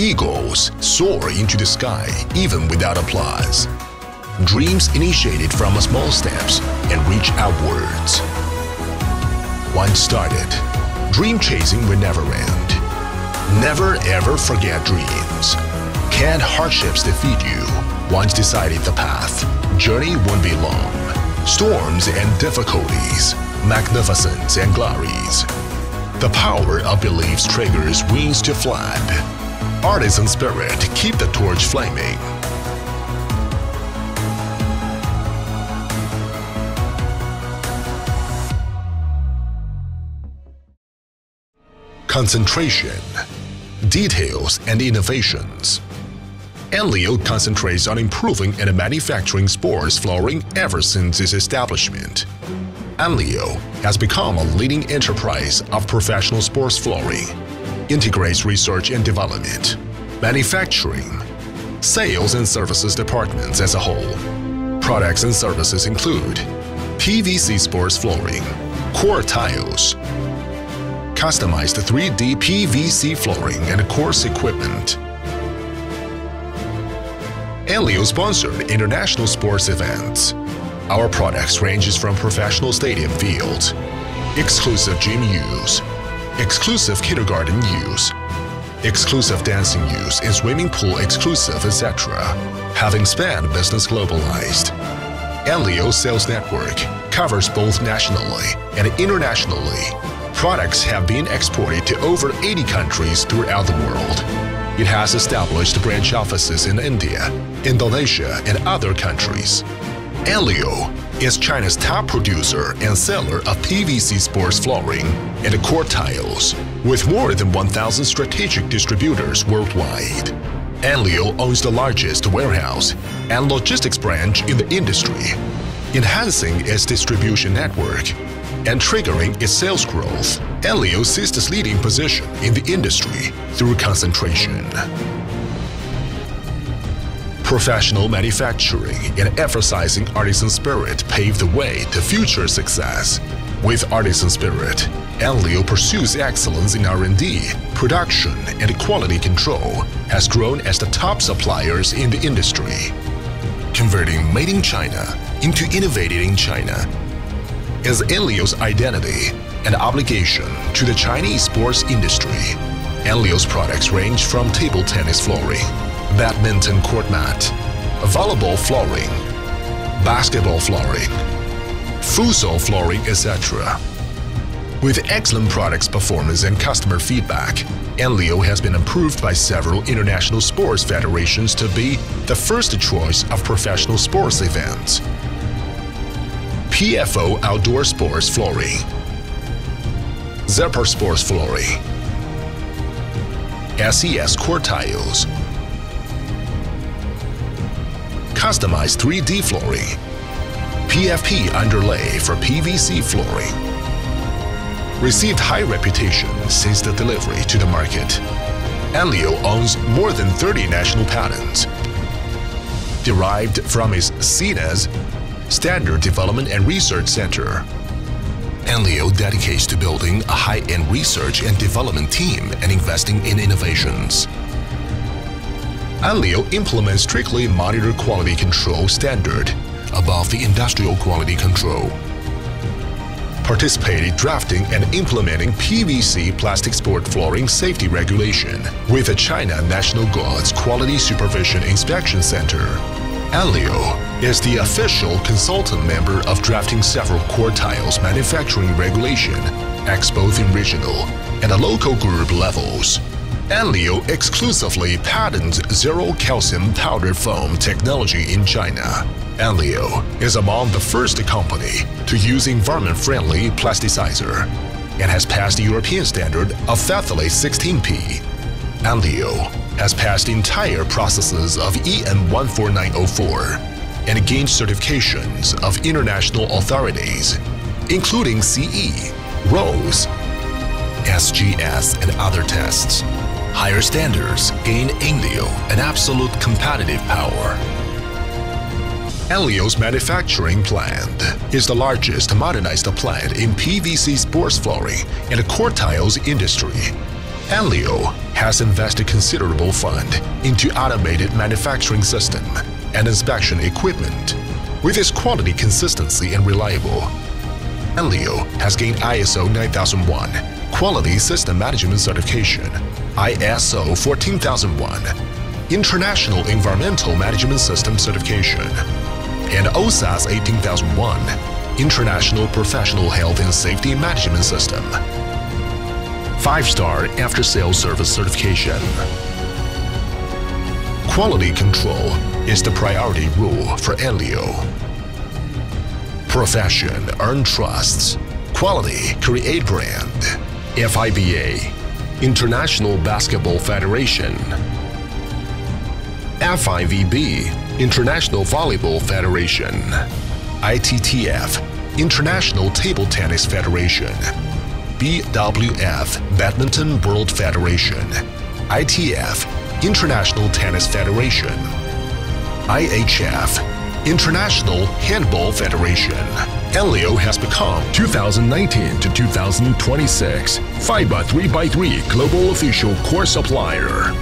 Eagles soar into the sky even without applause. Dreams initiated from small steps and reach outwards. Once started, dream chasing will never end. Never ever forget dreams. Can't hardships defeat you? Once decided the path, journey won't be long. Storms and difficulties, magnificence and glories. The power of beliefs triggers wings to flood. Artisan spirit keep the torch flaming. Concentration, details and innovations. Enlio concentrates on improving and manufacturing sports flooring ever since its establishment. Enlio has become a leading enterprise of professional sports flooring, integrates research and development, manufacturing, sales and services departments as a whole. Products and services include PVC sports flooring, court tiles, customized 3D PVC flooring and course equipment. Enlio sponsored international sports events. Our products ranges from professional stadium fields, exclusive gym use, exclusive kindergarten use, exclusive dancing use and swimming pool exclusive, etc. Having spanned business globalized. Enlio sales network covers both nationally and internationally. Products have been exported to over 80 countries throughout the world. It has established branch offices in India, Indonesia, and other countries. Enlio is China's top producer and seller of PVC sports flooring and court tiles, with more than 1,000 strategic distributors worldwide. Enlio owns the largest warehouse and logistics branch in the industry, enhancing its distribution network and triggering its sales growth. Enlio seized its leading position in the industry through concentration. Professional manufacturing and emphasizing artisan spirit paved the way to future success. With artisan spirit, Enlio pursues excellence in R&D, production, and quality control, has grown as the top suppliers in the industry. Converting made in China into innovated in China is Enlio's identity and obligation to the Chinese sports industry. Enlio's products range from table tennis flooring, badminton court mat, volleyball flooring, basketball flooring, futsal flooring, etc. With excellent products performance and customer feedback, Enlio has been approved by several international sports federations to be the first choice of professional sports events. PFO Outdoor Sports Flooring. Zephyr Sports Flooring. SES Court Tiles Customized 3D Flooring PFP Underlay for PVC Flooring Received high reputation since the delivery to the market. Enlio owns more than 30 national patents derived from its CNES Standard Development and Research Center. Enlio dedicates to building a high-end research and development team and investing in innovations. Enlio implements strictly monitor quality control standard above the industrial quality control. Participated drafting and implementing PVC plastic sport flooring safety regulation with the China National Guard's Quality Supervision Inspection Center. Enlio is the official consultant member of drafting several court tiles manufacturing regulation, acts both in regional and local group levels. Enlio exclusively patents zero calcium powder foam technology in China. Enlio is among the first company to use environment-friendly plasticizer and has passed the European standard of phthalate 16P. Enlio has passed entire processes of EN 14904 and gained certifications of international authorities, including CE, RoHS, SGS, and other tests. Higher standards gain Enlio an absolute competitive power. Enlio's manufacturing plant is the largest modernized plant in PVC sports flooring and court tiles industry Enlio has invested considerable fund into automated manufacturing system and inspection equipment. With its quality consistency and reliable, Enlio has gained ISO 9001 Quality System Management Certification, ISO 14001, International Environmental Management System Certification, and OHSAS 18001, International Professional Health and Safety Management System. 5-star after-sales service certification. Quality control is the priority rule for Enlio. Profession earn trusts. Quality create brand. FIBA International Basketball Federation. FIVB International Volleyball Federation. ITTF International Table Tennis Federation. BWF Badminton World Federation. ITF International Tennis Federation. IHF International Handball Federation Enlio has become 2019 to 2026 FIBA 3x3 Global Official Court Supplier,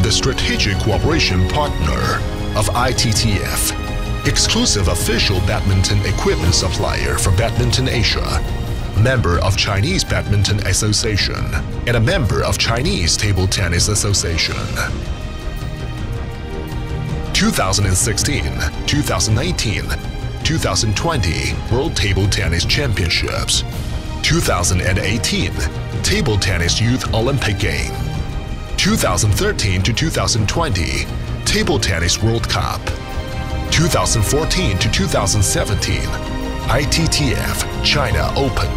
the strategic cooperation partner of ITTF, exclusive official badminton equipment supplier for Badminton Asia, member of Chinese Badminton Association, and a member of Chinese Table Tennis Association. 2016, 2019, 2020 World Table Tennis Championships, 2018 Table Tennis Youth Olympic Game, 2013 to 2020 Table Tennis World Cup, 2014 to 2017 ITTF China Open,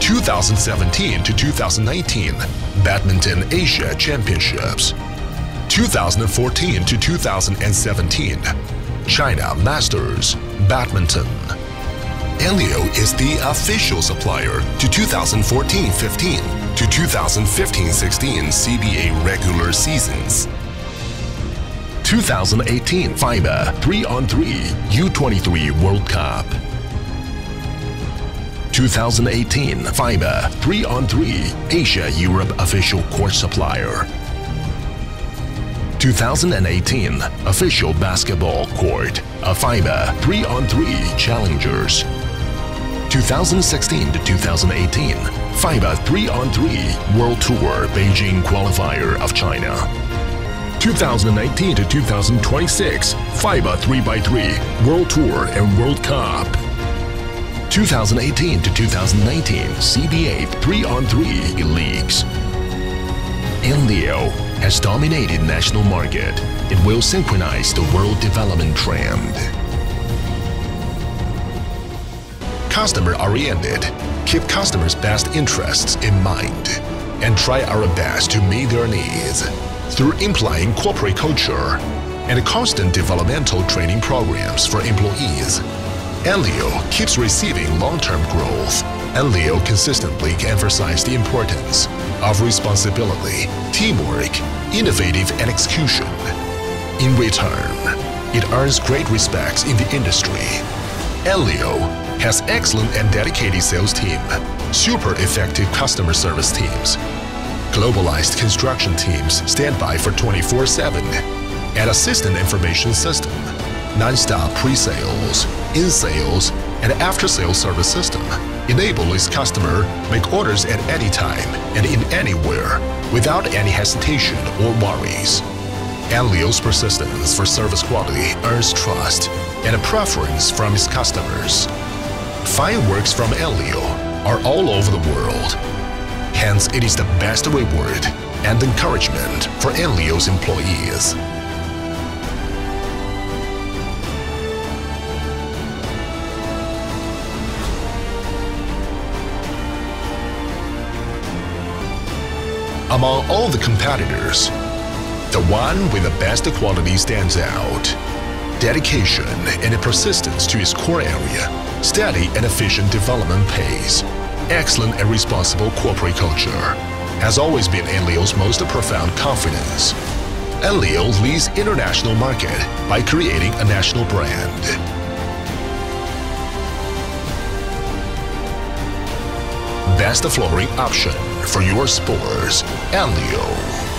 2017 to 2019 Badminton Asia Championships, 2014 to 2017 China Masters Badminton. Enlio is the official supplier to 2014-15 to 2015-16 CBA regular seasons. 2018 FIBA 3-on-3 U23 World Cup. 2018 FIBA 3-on-3 Asia Europe Official Court Supplier. 2018 Official Basketball Court, a FIBA 3-on-3 Challengers. 2016 to 2018 FIBA 3-on-3 World Tour Beijing Qualifier of China. 2019 to 2026 FIBA 3x3 World Tour and World Cup. 2018 to 2019 CBA 3-on-3 Leagues. Enlio has dominated national market, it will synchronize the world development trend. Customer-oriented, keep customers' best interests in mind, and try our best to meet their needs through implying corporate culture and constant developmental training programs for employees. Enlio keeps receiving long-term growth. Enlio consistently emphasizes the importance of responsibility, teamwork, innovative and execution. In return, it earns great respect in the industry. Enlio has excellent and dedicated sales team, super effective customer service teams, globalized construction teams stand by for 24-7, and assistant information system, non-stop pre-sales, in-sales, and after-sales service system enable its customer make orders at any time and in anywhere without any hesitation or worries. Enlio's persistence for service quality earns trust and a preference from its customers. Fine works from Enlio are all over the world. Hence, it is the best reward and encouragement for Enlio's employees. Among all the competitors, the one with the best quality stands out. Dedication and persistence to its core area, steady and efficient development pace, excellent and responsible corporate culture has always been Enlio's most profound confidence. Enlio leads international market by creating a national brand. Best flooring option for your sports, Enlio.